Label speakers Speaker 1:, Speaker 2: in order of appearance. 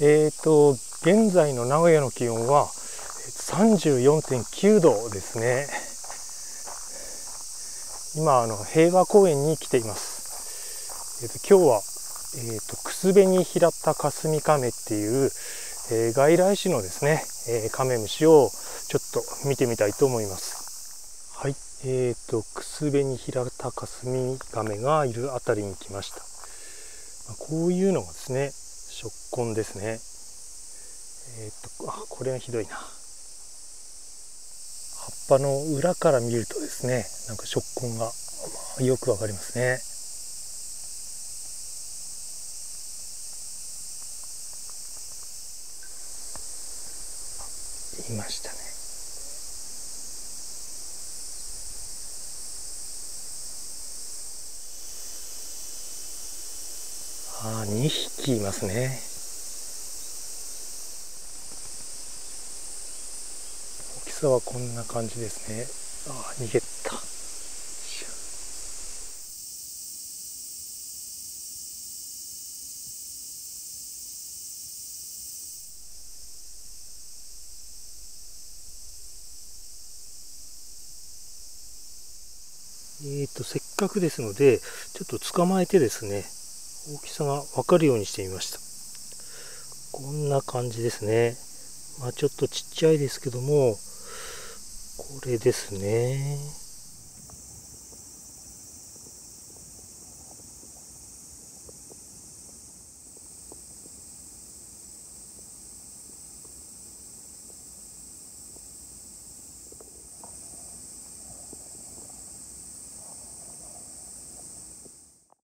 Speaker 1: えっ、ー、と、現在の名古屋の気温は34.9度ですね。今、あの平和公園に来ています。えーと、今日は、えーと、くすべに平ったかすみカメっていう、えー、外来種のですね、えー、カメムシをちょっと見てみたいと思います。はい、えーと、くすべに平ったかすみガメがいるあたりに来ました。こういうのがですね、食根ですね。えっ、と、あ、これはひどいな。葉っぱの裏から見るとですね、なんか食根が、まあ、よくわかりますね。いましたね。ああ、2匹いますね。大きさはこんな感じですね。ああ、逃げた。えーと、せっかくですので、ちょっと捕まえてですね、大きさがわかるようにしてみました。こんな感じですね。まあちょっとちっちゃいですけども、これですね。